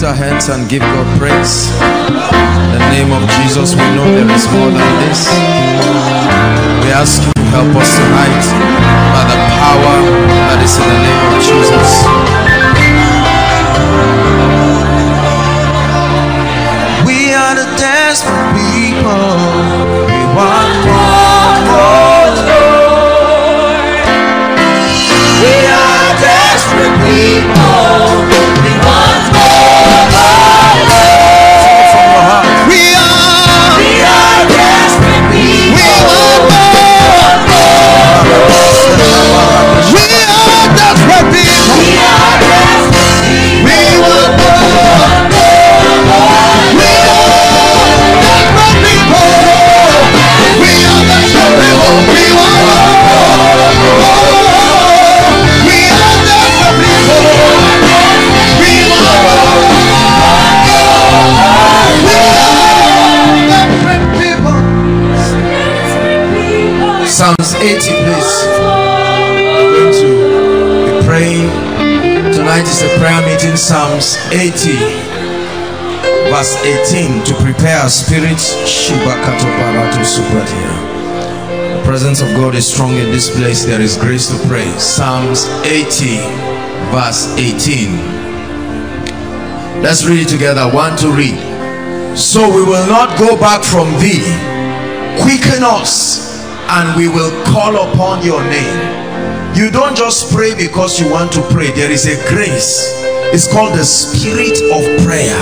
Lift our hands and give God praise. In the name of Jesus, we know there is more than this. We ask you to help us tonight by the power that is in the name of Jesus. 80, verse 18. To prepare our spirits. The presence of God is strong in this place. There is grace to pray. Psalms 80, verse 18. Let's read it together. One to read. So we will not go back from thee. Quicken us, and we will call upon your name. You don't just pray because you want to pray. There is a grace. It's called the spirit of prayer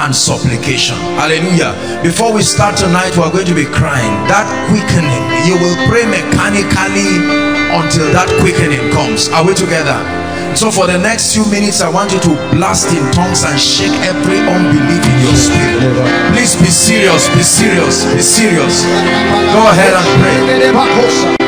and supplication. Hallelujah. Before we start tonight, we are going to be crying. That quickening, you will pray mechanically until that quickening comes. Are we together? So for the next few minutes, I want you to blast in tongues and shake every unbelief in your spirit. Please be serious, be serious, be serious. Go ahead and pray.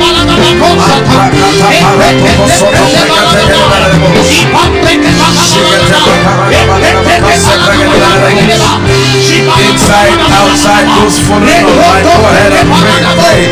Inside, outside, those following online, go ahead and pray,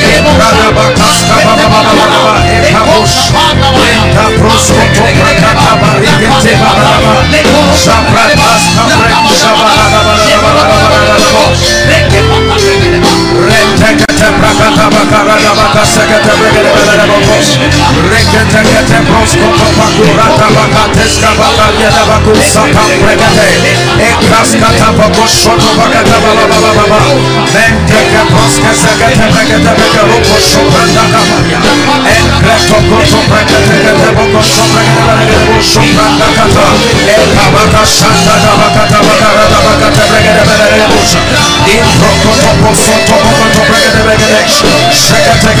Rakasta Baba Bakara pray. Quicken us, O God. Shakata bakata braskata barada kata bregedebo. Abrakata boko soto bregedebo. Charge your spirit man. Embrekatebo soto bakata barada bakasata bregedebo. Kosho bratisi. Manda brakata barada kata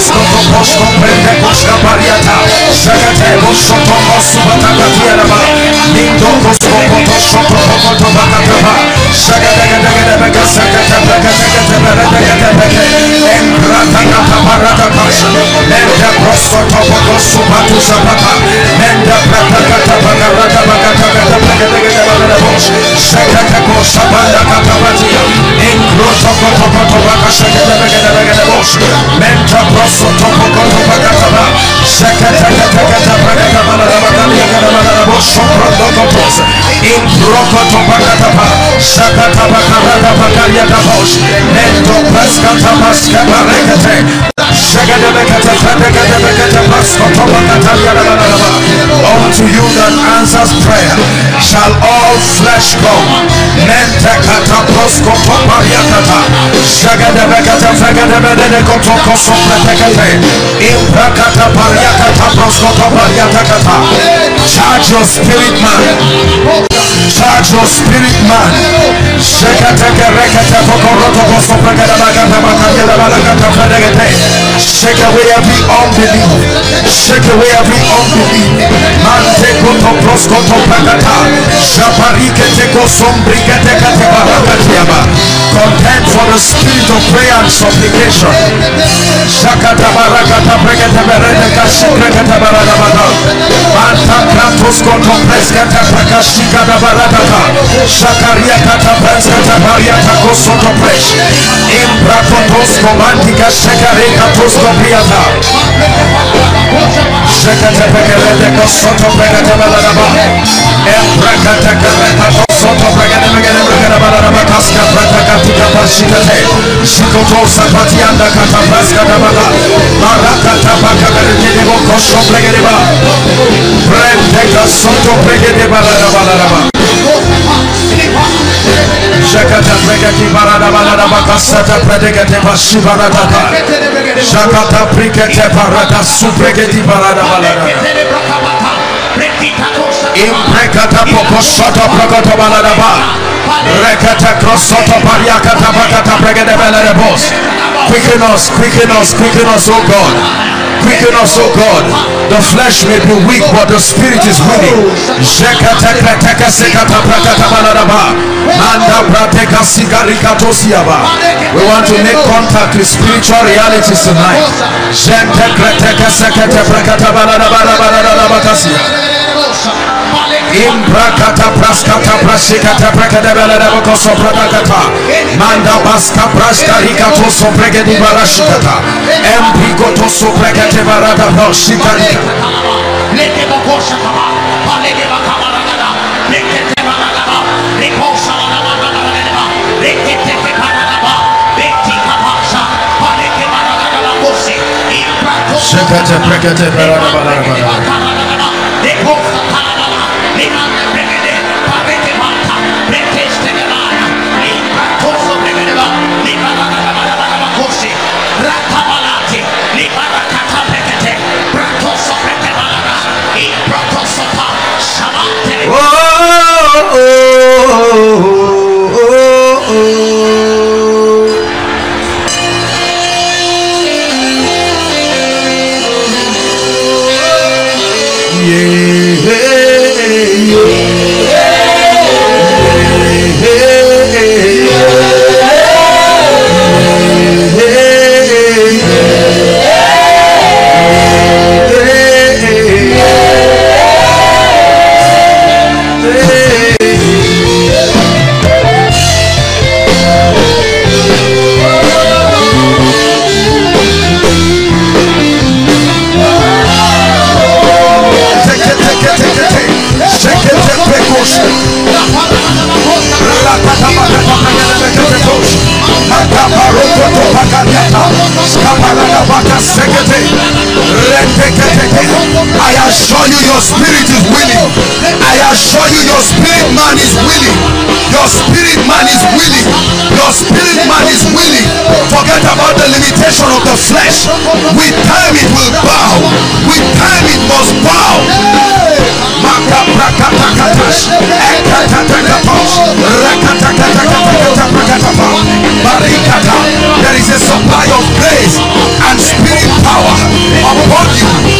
Moskoto Mosko Prende Moska Pariata Zakate Moskoto Mosubata Batianaba Lindo Moskoto Moskoto Mokoto Bakataba Zakate Zakate Baka Zakate Baka Zakate Baka Zakate Baka Embrata Kata Barata Pasha Mende Moskoto Mokosu Batu Zapata Mende Prata Kata Baka Rata Baka Kata Baka Kata Baka Zakate Moska Banda Kata Batia Inkroto Koto Koto Baka Zakate Baka Kata Baka Menta Shakatakatakatabrakatabarabagadabagadabosh. Soprondokopos. Improkotopakatapa. Shakatabakaradabagariadabosh. Mento praskatabaskabarekate. Unto you that answers prayer shall all flesh come. Charge your spirit man. Charge your spirit man. Shake away every unbelief. Shake away every unbelief. Mante koto proskoto prakata. Shaparike teko sombrikete kate barakatiaba. Content for the spirit of prayer and supplication. Shakata barakata prekete berede kashikrekete baradabada. Manta kratos koto preskete prakashika da baradata. Shakaria kata preskete bariata kosoto presh. Imprakotos komantika shekareka tosko priata. Shakata pekerede kosoto prekete baradaba. Emprakata kareta kosoto prekete prekete baradaba kaska prataka tika pashikate. Shikoto sapati anda kata praskata bada. Barakata pakaberede boko shoprekete ba. Prenteka soto baradaba Shakata prekete baradaba baradaba kasata prekete pashibaradaba. Shakata prikete parada suprekete barada baladaba. Imprekata poko soto prokoto baladaba. Rekata krosoto baladabos. Quicken us, quicken us, quicken us, oh God. Quicken us, oh God. The flesh may be weak, but the spirit is willing. Baladaba. Manda prateka sigarika tosiaba. We want to make contact with spiritual realities tonight. Baladaba kasia. Imprakata praskata prasikata prakata baladaba koso prakata. Manda baska praska rikato so prekedi barashikata. Emprikoto so prekete barada broshikarika. Leke bokosha kama, paleke bakamaragada, lekete baragaba, lekosha baragaba, lekete baragaba, beti kapasha, paleke baragada lakosi, imprato. Shekate prekete barada baladaba. Assure you your spirit man is willing. Your spirit man is willing. Your spirit man is willing. Forget about the limitation of the flesh. With time it will bow. With time it must bow. There is a supply of grace and spirit power upon you.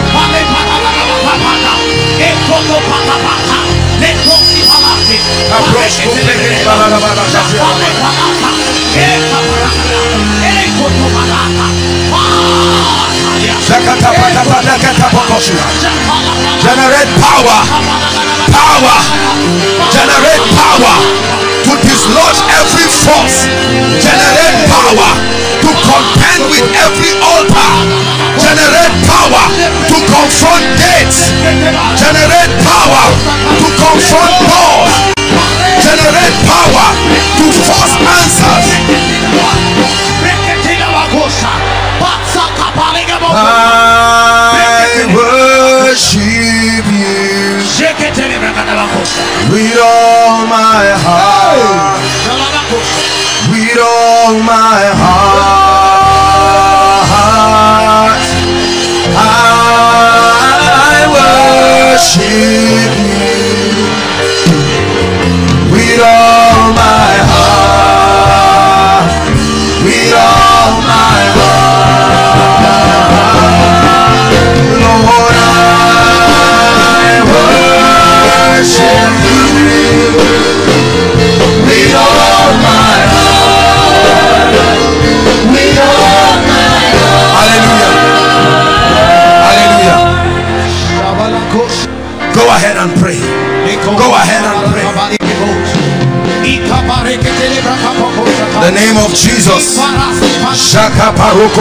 Generate power, power, generate power to dislodge every force. Generate power to contend with every altar. Generate power to confront gates. Generate power to confront doors. Generate power to force answers. I worship you with all my heart. My heart. I worship you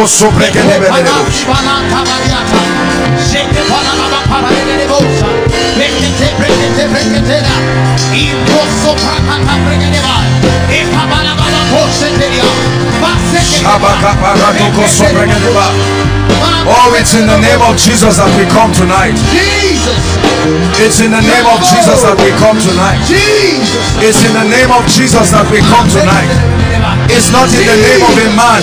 Sobrekelebelebo. Shabaka. Oh, it's in the name of Jesus that we come tonight. Jesus. It's in the name of Jesus that we come tonight. It's in the name of Jesus that we come tonight. It's not in the name of a man.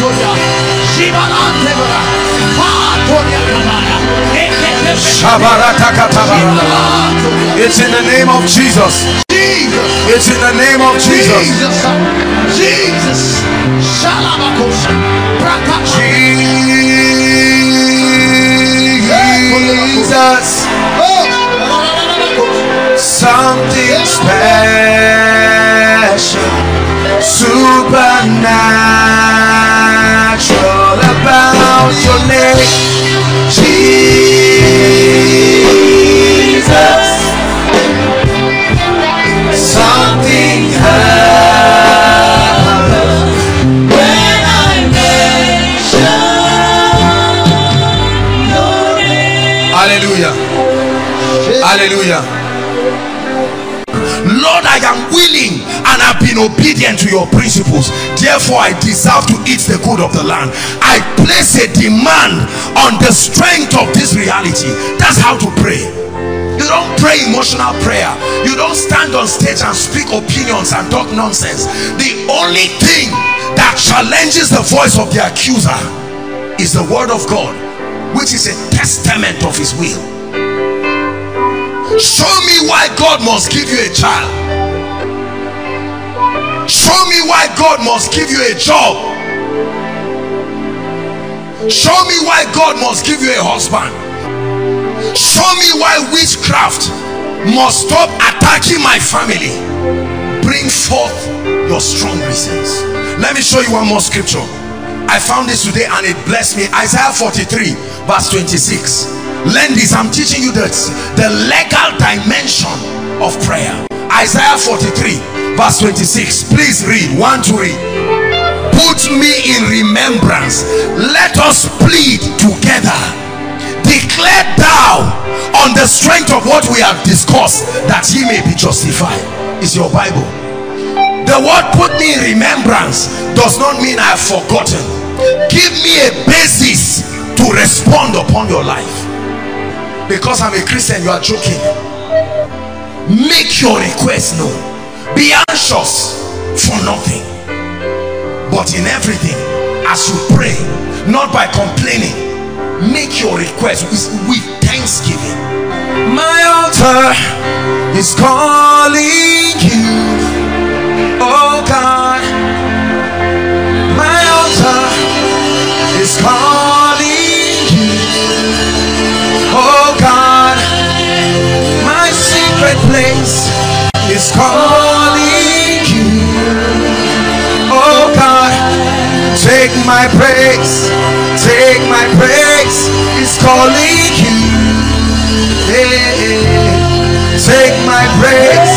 prakata leboko rokosu. Shabarata katabarada. It's in the name of Jesus. It's in the name of Jesus. Jesus. Shalabakosha. Jesus. Hallelujah. Lord, I am willing and i've been obedient to your principles. Therefore, I deserve to eat the good of the land. I place a demand on the strength of this reality. That's how to pray. You don't pray emotional prayer. You don't stand on stage and speak opinions and talk nonsense. The only thing that challenges the voice of the accuser is the word of God, which is a testament of his will. Show me why God must give you a child. Show me why God must give you a job. Show me why God must give you a husband. Show me why witchcraft must stop attacking my family. Bring forth your strong reasons. Let me show you one more scripture. I found this today and it blessed me. Isaiah 43 verse 26. Learn this. I'm teaching you that the legal dimension of prayer. Isaiah 43 verse 26. Please read. One to read. put me in remembrance let us plead together declare thou on the strength of what we have discussed that ye may be justified is your bible the word put me in remembrance does not mean i have forgotten give me a basis to respond upon your life because i'm a christian you are joking. Make your request known. Be anxious for nothing. But in everything as you pray not by complaining make your request with, with thanksgiving. My altar is calling you. Oh god calling you. Oh god take my praise take my praise. Is calling you. Yeah. take my praise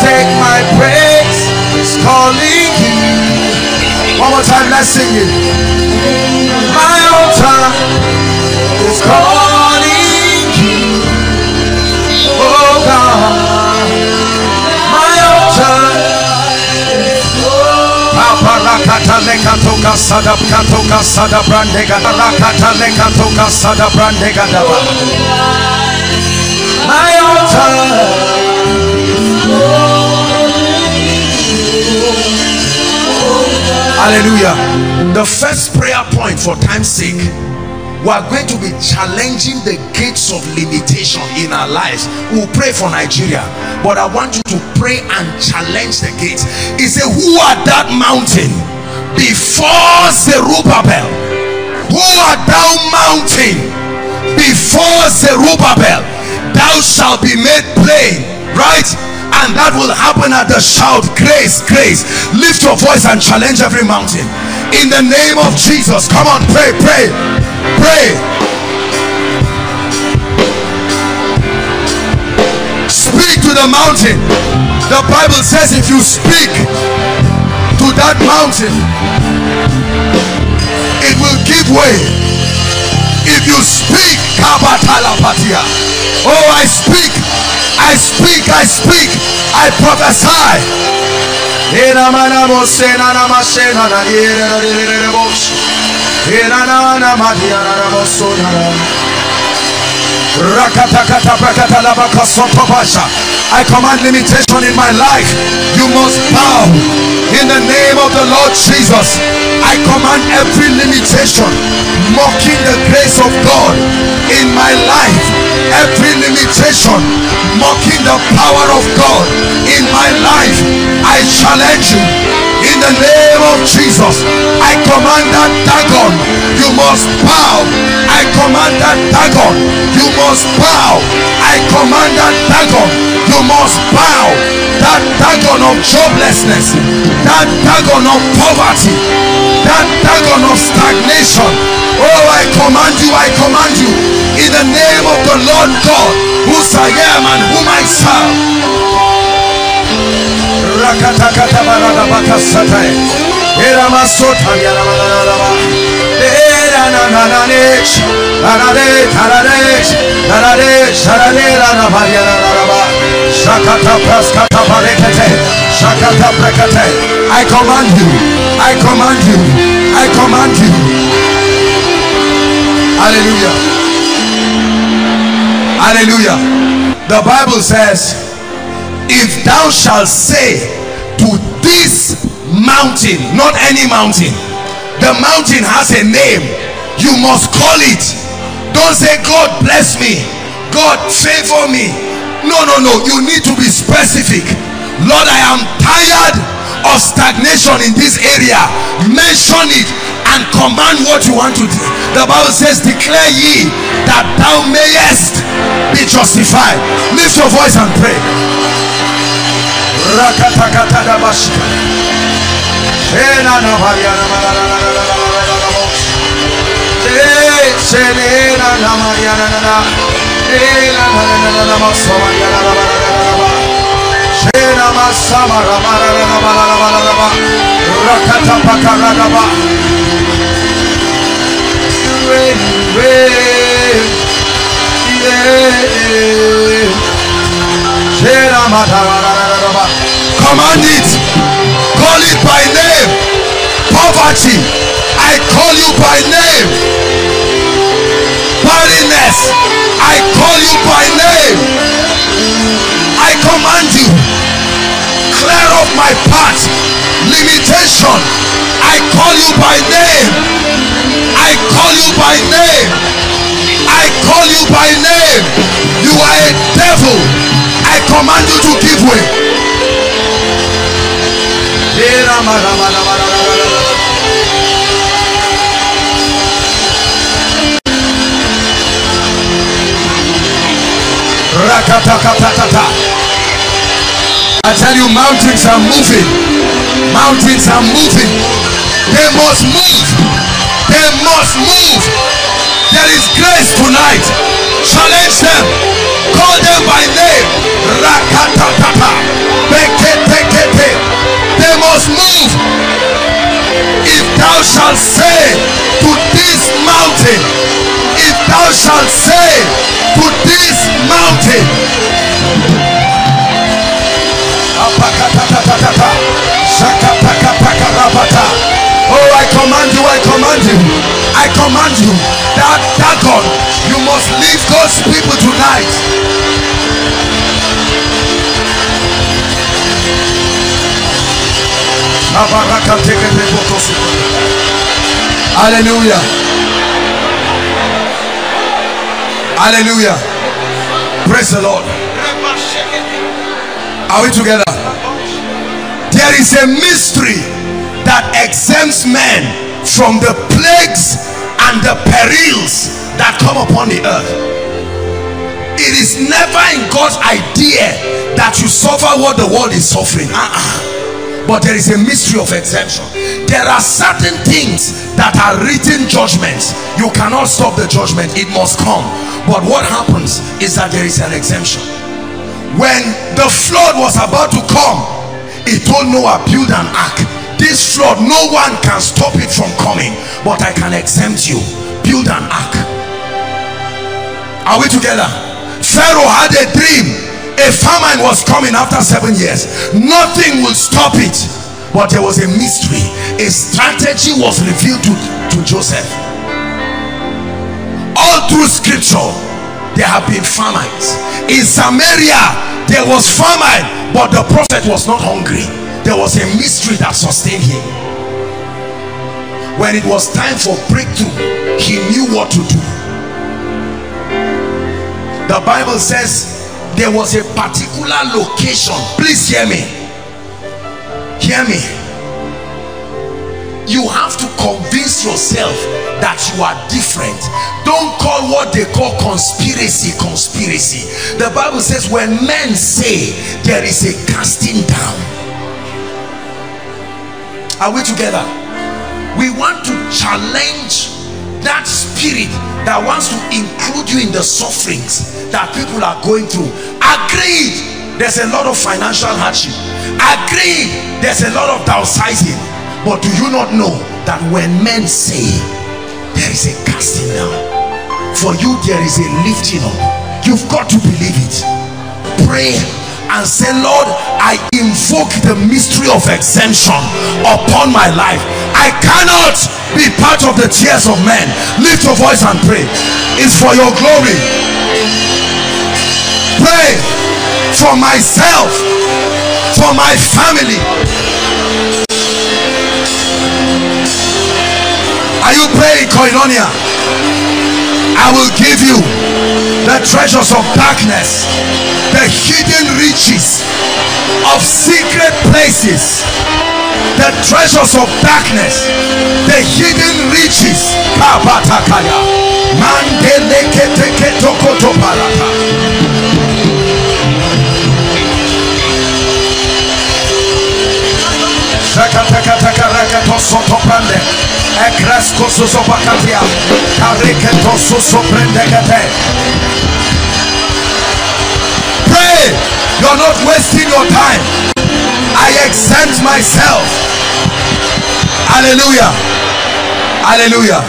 take my praise. Is calling you. One more time let's sing it sada my altar. Hallelujah. The first prayer point for time's sake. We are going to be challenging the gates of limitation in our lives. We'll pray for nigeria but i want you to pray and challenge the gates. He said who are that mountain before zerubbabel who art thou mountain before zerubbabel thou shalt be made plain right? And that will happen at the shout grace grace. Lift your voice and challenge every mountain. In the name of jesus come on pray pray pray. Speak to the mountain. The bible says if you speak to that mountain it will give way if you speak kabatalapatia oh i speak i speak i speak i prophesy I command limitation in my life. You must bow in the name of the Lord Jesus. I command every limitation mocking the grace of God in my life. Every limitation mocking the power of God in my life. I challenge you in the name of Jesus. I command that Dagon, you must bow. I command that Dagon, you must bow. I command that Dagon, you must bow. That Dagon of joblessness, that Dagon of poverty, that Dagon of stagnation. Oh, I command you, I command you in the name of the Lord God, whose I am and whom I serve. Rakatakata barada I command you. I command you. I command you. Hallelujah. Hallelujah. The Bible says if thou shalt say to this mountain not any mountain the mountain has a name you must call it. Don't say god bless me. God favor me. No no no. You need to be specific. Lord i am tired of stagnation in this area. Mention it and command what you want to do. The bible says declare ye that thou mayest be justified. Lift your voice and pray. Rakatakata bashika. Ena na Selena na Mariana na. Ela na na na na Masoya na na na na. Shena mara raba raba raba raba. Rakata pakara raba. Rain, rain, yeah. Shera mata raba raba raba. Command it. Call it by name. Barrenness. I call you by name. I command you. Clear off my path. Limitation. I call you by name. I call you by name. I call you by name. You are a devil. I command you to give way. I tell you, mountains are moving. Mountains are moving. They must move. They must move. There is grace tonight. Challenge them. Call them by name. Rakatatata. Beketekete. They must move. If thou shalt say to this mountain, if thou shalt say to this I command you that that God, you must leave God's people tonight. Hallelujah. Hallelujah. Praise the Lord. Are we together? There is a mystery that exempts men from the plagues and the perils that come upon the earth. It is never in God's idea that you suffer what the world is suffering. Uh-uh. But there is a mystery of exemption. There are certain things that are written judgments. You cannot stop the judgment, it must come. But what happens is that there is an exemption. When the flood was about to come, it told Noah, build an ark. This flood, no one can stop it from coming, but I can exempt you. Build an ark. Are we together? Pharaoh had a dream. A famine was coming after seven years. Nothing will stop it. But there was a mystery. A strategy was revealed to, to Joseph. All through scripture, there have been famines. In Samaria, there was famine, but the prophet was not hungry. There was a mystery that sustained him. When it was time for breakthrough, he knew what to do. The Bible says there was a particular location. Please hear me. Hear me. You have to convince yourself that you are different. Don't call what they call conspiracy conspiracy. The Bible says when men say there is a casting down. Are we together? We want to challenge that spirit that wants to include you in the sufferings that people are going through. Agreed there's a lot of financial hardship. Agreed there's a lot of downsizing. But do you not know that when men say there is a casting down for you there is a lifting up you've got to believe it. Pray and say lord i invoke the mystery of exemption upon my life. I cannot be part of the tears of men. Lift your voice and pray. It's for your glory. Pray for myself for my family. Are you praying koinonia? I will give you the treasures of darkness the hidden riches of secret places the treasures of darkness the hidden riches. Kabatakaya. Mandeleketeketokotoparata Shakatakatakarakatosotoprande Ekraskososopakatia Kariketososoprendekete Pray. You're not wasting your time. I exempt myself. Hallelujah. Hallelujah.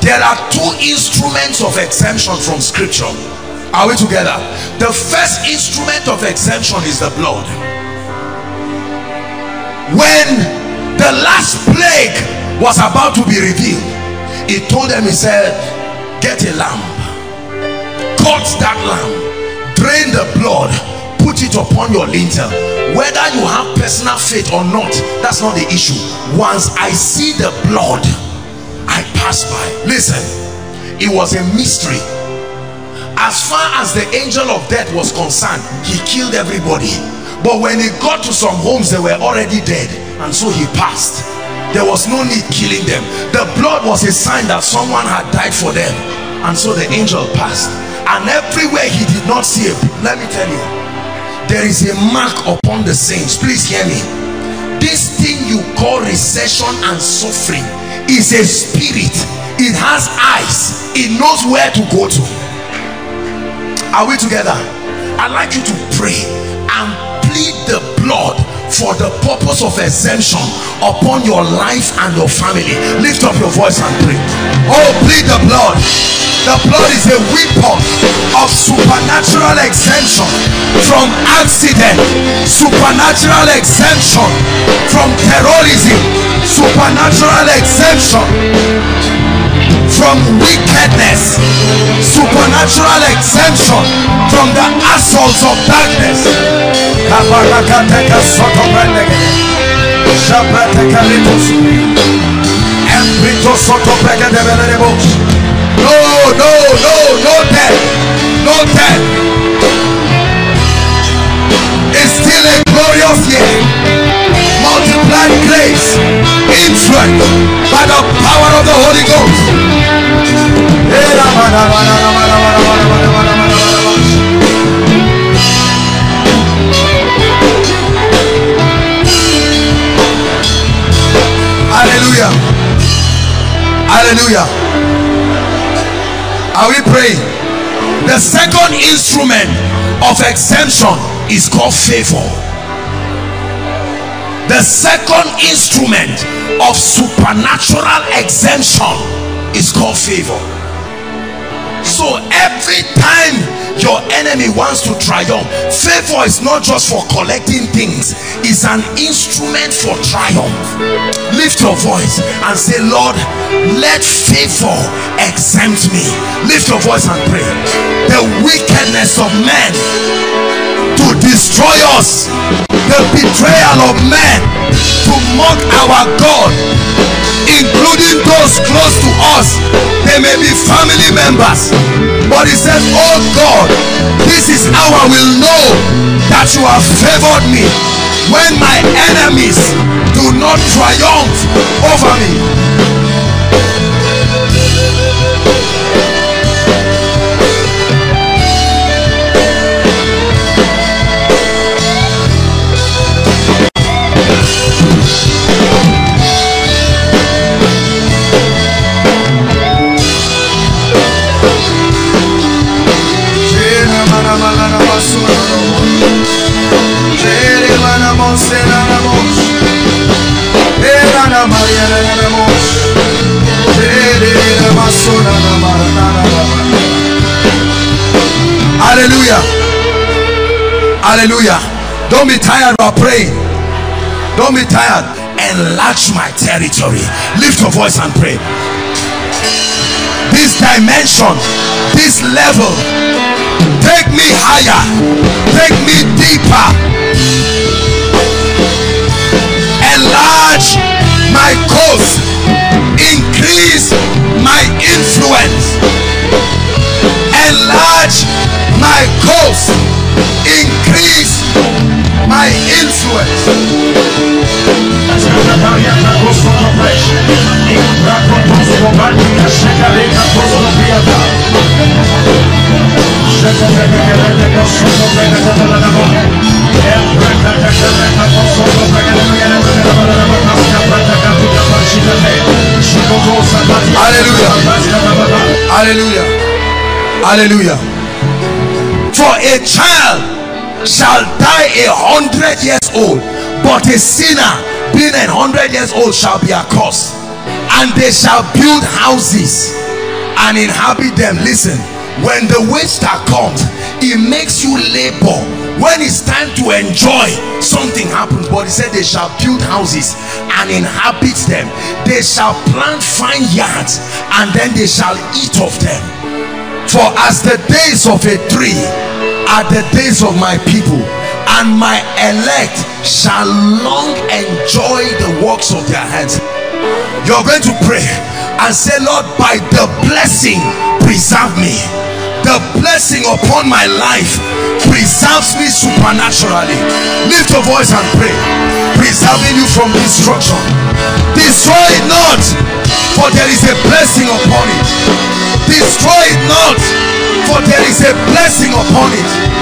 There are two instruments of exemption from scripture. Are we together? The first instrument of exemption is the blood. When the last plague was about to be revealed, he told them, he said, get a lamb, cut that lamb, drain the blood, put it upon your lintel. Whether you have personal faith or not, that's not the issue. Once I see the blood, I pass by. Listen, it was a mystery as far as the angel of death was concerned he killed everybody but when he got to some homes they were already dead and so he passed there was no need killing them the blood was a sign that someone had died for them and so the angel passed and everywhere he did not see it let me tell you. There is a mark upon the saints. Please hear me. This thing you call recession and suffering is a spirit. It has eyes. It knows where to go to. Are we together? I'd like you to pray for the purpose of exemption upon your life and your family. Lift up your voice and pray. Oh plead the blood. The blood is a weapon of supernatural exemption from accident supernatural exemption from terrorism supernatural exemption from wickedness supernatural exemption from the assaults of darkness. No no no no death. No death. It's still a glorious year multiplied grace influence by the power of the Holy Ghost Hallelujah. Hallelujah. Are we praying? The second instrument of exemption is called favor. The second instrument of supernatural exemption is called favor. So every time your enemy wants to triumph, favor is not just for collecting things, it's an instrument for triumph. Lift your voice and say, Lord, let favor exempt me. Lift your voice and pray. The wickedness of men to destroy us, the betrayal of men mock our God, including those close to us. They may be family members, but he says, Oh God, this is how I will know that you have favored me when my enemies do not triumph over me. Hallelujah. Hallelujah. Don't be tired of praying. Don't be tired. Enlarge my territory. Lift your voice and pray. This dimension, this level, take me higher, take me deeper. Enlarge my coast, increase my influence. Coast, increase my influence. Hallelujah. Hallelujah. Hallelujah. For a child shall die a hundred years old but a sinner being a hundred years old shall be accursed. And they shall build houses and inhabit them. Listen when the star comes it makes you labor. When it's time to enjoy something happens. But he said they shall build houses and inhabit them. They shall plant fine yards and then they shall eat of them for as the days of a tree are the days of my people and my elect shall long enjoy the works of their hands. You're going to pray and say lord by the blessing preserve me. The blessing upon my life preserves me supernaturally. Lift your voice and pray. Preserving you from destruction. Destroy it not for there is a blessing upon it destroy it not for there is a blessing upon it